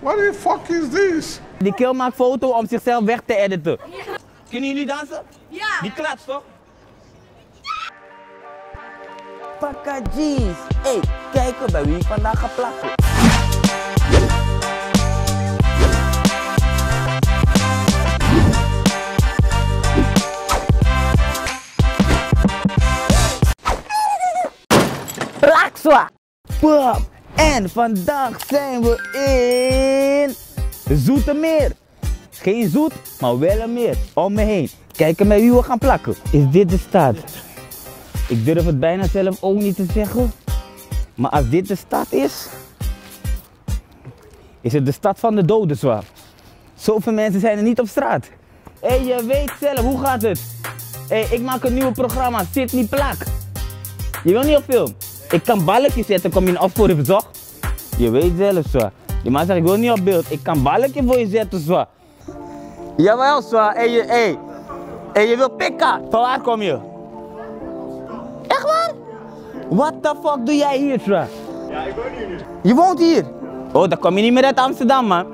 What the fuck is this? Die kill maakt foto om zichzelf weg te editen. Kunnen jullie dansen? Ja. Die klats toch? Pakka G's. Hey, kijken bij wie ik vandaag ga plakken. Plakswa! Pop! En vandaag zijn we in Zoetermeer. Geen zoet, maar wel een meer. Om me heen. Kijken met wie we gaan plakken. Is dit de stad? Ik durf het bijna zelf ook niet te zeggen. Maar als dit de stad is, is het de stad van de doden zwaar. Zoveel mensen zijn er niet op straat. Hé, hey, je weet zelf, hoe gaat het? Hé, hey, ik maak een nieuw programma, Zit niet plak. Je wil niet op film? Ik kan balkje zetten, kom je een afvoer verzocht? Je weet zelf zo. Die man zegt, ik wil niet op beeld. Ik kan balkje voor je zetten zo. Jawel zo. Hé, hey, hey. hey, je wil pikken. Van waar kom je? Echt waar? What the fuck doe jij hier zo? Ja, ik woon hier nu. Je woont hier? Oh, dan kom je niet meer uit Amsterdam man.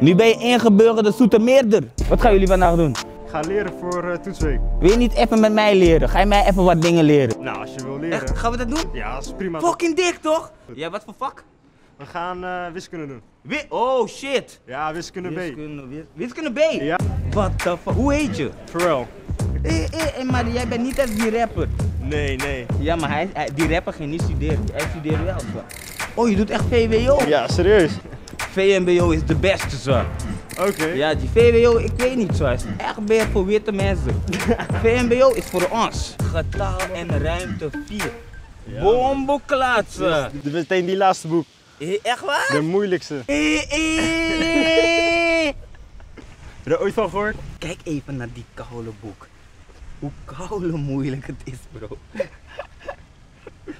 Nu ben je ingeburgerde Soetermeerder. Wat gaan jullie vandaag doen? Ik ga leren voor uh, toetsweek. Wil je niet even met mij leren? Ga je mij even wat dingen leren? Nou, als je wil leren. Echt? Gaan we dat doen? Ja, dat is prima. Fucking dik toch? Ja, wat voor vak? We gaan uh, wiskunde doen. Wi oh shit. Ja, wiskunde B. Wiskunde, wis- wiskunde B? Ja. What the fuck? Hoe heet je? Pharrell. Hé, hé, maar jij bent niet echt die rapper. Nee, nee. Ja, maar hij, hij- die rapper ging niet studeren. Hij studeerde wel. Zo. Oh, je doet echt VWO? Ja, serieus. VMBO is de beste zo. Oké. Ja, die VWO, ik weet niet zo. is echt meer voor witte mensen. VMBO is voor ons. Getal en ruimte 4. Ja. Bomboklaatsen. Dus meteen die laatste boek. Echt waar? De moeilijkste. Hé, hé. Heb je er ooit van gehoord? Kijk even naar die koude boek. Hoe koude moeilijk het is, bro.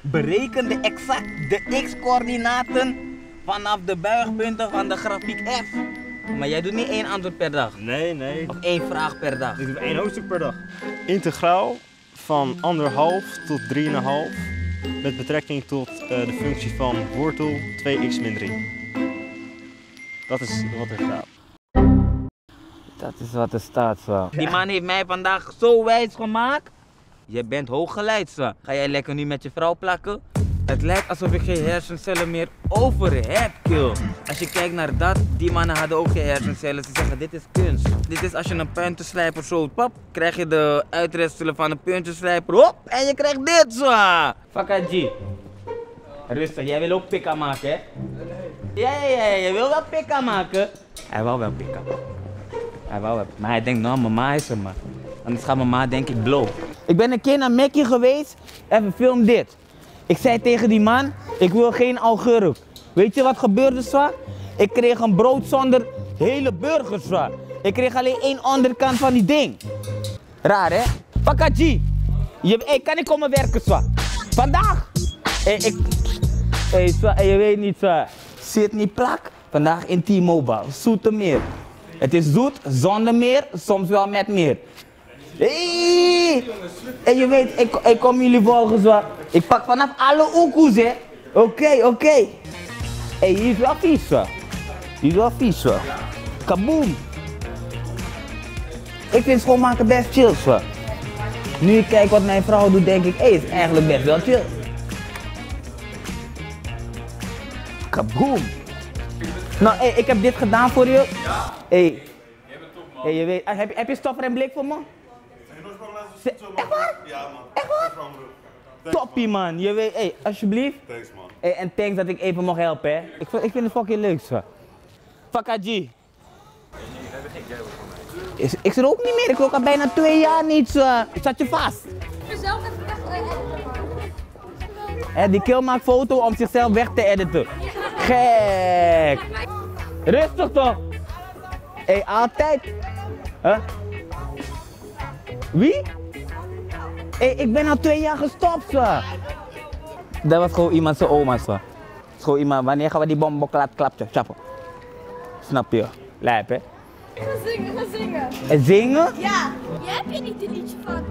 Bereken de exact de x-coördinaten vanaf de buigpunten van de grafiek F. Maar jij doet niet één antwoord per dag. Nee, nee. Of één vraag per dag. Ik doe één hoofdstuk per dag. Integraal van anderhalf tot 3,5 met betrekking tot eh, de functie van wortel 2x min 3. Dat is wat er staat. Dat is wat er staat, zo. Die man heeft mij vandaag zo wijs gemaakt. Je bent hooggeleid, zo. Ga jij lekker nu met je vrouw plakken? Het lijkt alsof ik geen hersencellen meer over heb, kill. Als je kijkt naar dat, die mannen hadden ook geen hersencellen. Ze zeggen, dit is kunst. Dit is als je een puntenslijper zo, pap, krijg je de uitrestelen van een puntenslijper, hop, en je krijgt dit, zo. Fakka G. Rustig, jij wil ook pikka maken, hè? Ja, ja, ja, je wil wel pikka maken. Hij wil wel pikka. Hij wou het. Maar hij denkt, nou, mama is er, man. Anders gaat mama denk ik blow. Ik ben een keer naar Mackie geweest. Even film dit. Ik zei tegen die man, ik wil geen augurk. Weet je wat gebeurde, zwaar? Ik kreeg een brood zonder hele burger, zwaar. Ik kreeg alleen één onderkant van die ding. Raar, hè? Pakaji. Je, kan ik komen werken, zwaar? Vandaag? Hey, je weet niet, zwaar. Zit niet plak. Vandaag in T-Mobile, Zoetermeer. Het is zoet, zonder meer, soms wel met meer. Hey! En je weet, ik, ik kom jullie volgen zo. Ik pak vanaf alle oekoes, hè. Oké, oké. Hé, hier is wel vies, zo. Hier is wel vies. Kaboom. Ik vind schoonmaken best chill, zo. Nu ik kijk wat mijn vrouw doet, denk ik, hé, is eigenlijk best wel chill. Kaboom. Nou, hey, ik heb dit gedaan voor je. Ja. Hey. Hey, je weet, heb, je- heb je stopper en blik voor me? Echt waar? Ja, man. Echt waar? Toppie man, je weet, hey, alsjeblieft. Thanks, man. Hey, en thanks dat ik even mag helpen, hè. Ik, vind- ik vind het fucking leuk, zo. Fakka G. Is, ik zit ook niet meer, ik rook al bijna twee jaar niet, zo. Ik zat je vast. Zelf even weg. Hè, die kill maakt foto om zichzelf weg te editen. Gek. Rustig toch? Hé, hey, altijd. Huh? Wie? Hey, ik ben al twee jaar gestopt, zo. Dat was gewoon iemand zijn oma, zo. Gewoon iemand, wanneer gaan we die bombok laten klappen? Chappen. Snap je? Lijp, hè? Ga zingen, ga zingen. En zingen? Ja. Jij hebt je niet een liedje van.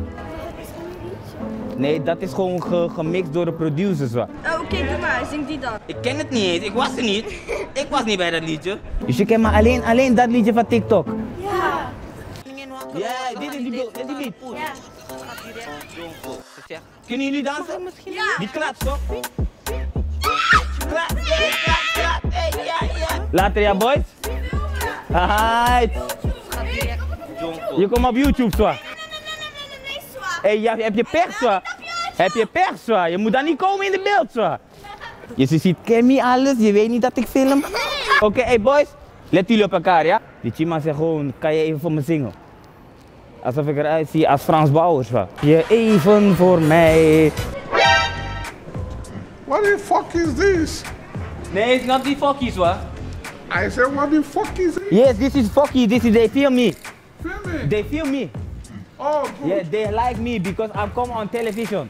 Nee, dat is gewoon ge- gemixt door de producers. Oh, Oké, doe maar. Zing die dan. Ik ken het niet eens, ik was er niet. Ik was niet bij dat liedje. Dus je kent maar alleen, alleen dat liedje van TikTok? Ja. Ja, dit is die beat. Dit is die beat. Ja. Kunnen jullie dansen? Misschien? Ja. Die klats toch? Hey, hey, ja, ja. Later ja, boys. Hi. Je komt op YouTube, zo. Hey, ja, heb je pers, zo? Heb je pers, zo? Je moet dan niet komen in de beeld, zo. Je ziet Kemi alles, je weet niet dat ik film. Oké, hey boys, let jullie op elkaar, ja? Die Chima zegt gewoon, kan je even voor me zingen? Alsof ik eruit zie als Frans Bouwers, wa. Je even voor mij. What the fuck is this? Nee, it's not die fuckies, wa. I said, what the fuck is this? Yes, this is fucky, this is, they feel me. Filming. They feel me. Oh, good. Yeah, they like me because I come on television.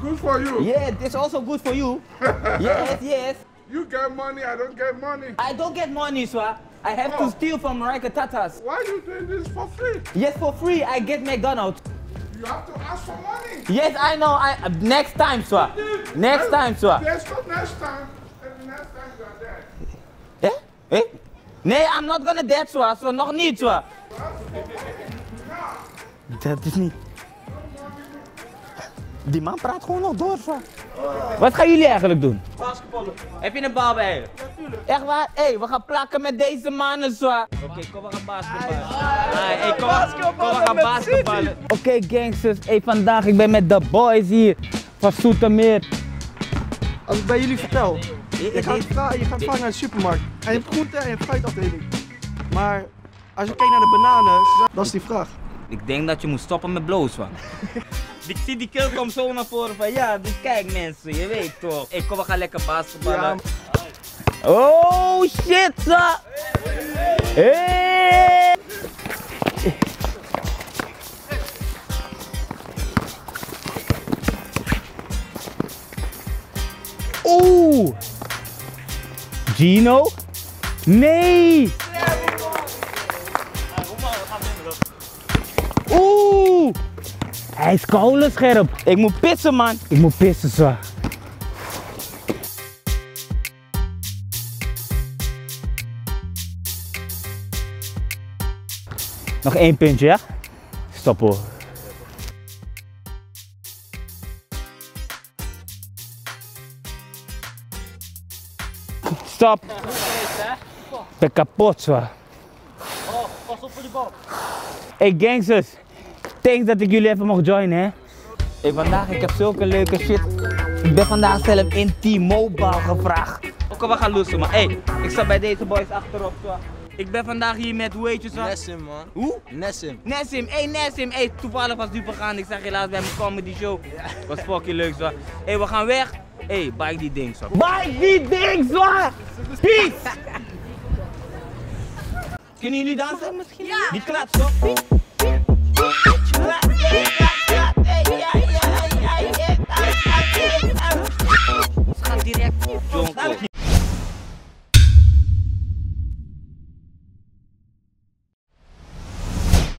Good for you. Yeah, it's also good for you. yes, yes. You get money, I don't get money. I don't get money, swa. I have to Oh. steal from Marika Tatas. Why are you doing this for free? Yes, for free, I get McDonald's. You have to ask for money. Yes, I know. I uh, next time, swa. Next time, swa. There's no next time. And next time you are dead. Eh? Eh? Nee, I'm not gonna dead, swa. So nog niet, swa. Dat is niet. Die man praat gewoon nog door, swa. Wat gaan jullie eigenlijk doen? Basketballen. Heb je een bal bij je? Natuurlijk. Echt waar? Hé, hey, we gaan plakken met deze mannen, zwa. Oké, kom, we gaan basketballen. Hey, hey, kom, kom, we gaan basketballen. Oké, gangsters. Hey, vandaag ik ben met de boys hier van Soetermeer. Als ik bij jullie vertel, Ik- je gaat, je gaat vaak naar de supermarkt en je hebt groente en je hebt fruitafdeling. Maar als je kijkt naar de bananen, dat is die vraag. Ik denk dat je moet stoppen met bloos, man. ik zie die kill komt zo naar voren van ja, dus kijk mensen, je weet toch. Ik kom, we gaan lekker basketballen. Oh shit! Hey! Oeh! Gino? Nee! Oeh! Hij is kolenscherp. Ik moet pissen, man. Ik moet pissen, zo. Nog één puntje, ja? Stop hoor. Stop. Ik ben kapot, zo. Hey gangsters, thanks dat ik jullie even mocht joinen hè. Hey, vandaag ik heb zulke leuke shit. Ik ben vandaag zelf in T-Mobile gevraagd. Oké, we gaan loesen man. Hey, ik sta bij deze boys achterop zo. Ik ben vandaag hier met, hoe heet je zo? Nessim man. Hoe? Nessim. Nessim, hey Nessim, hey, toevallig was Duper gaan. Ik zag je laatst bij mijn comedy show. Was fucking leuk zo. Hey, we gaan weg. Hey, bike die ding zo. Bike die ding zo! Peace! Kunnen jullie dansen misschien? Ja! Die klats zo.